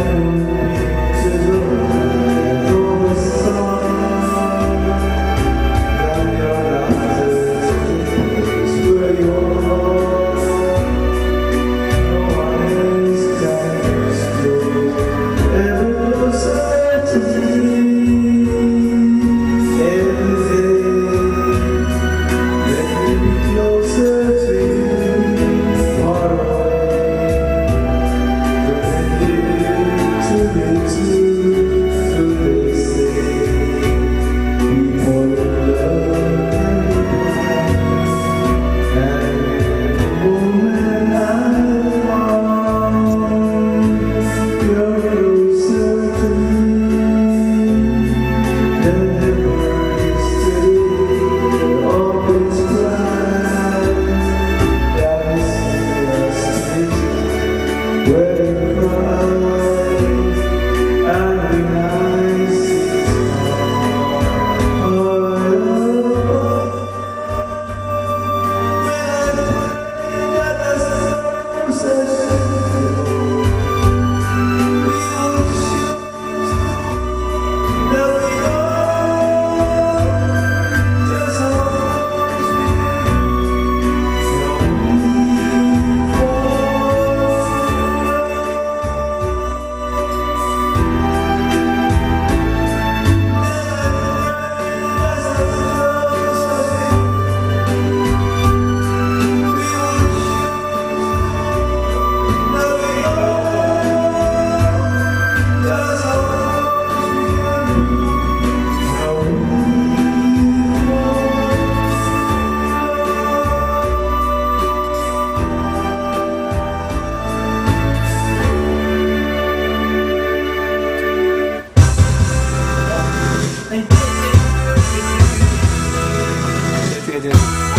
careful você. do.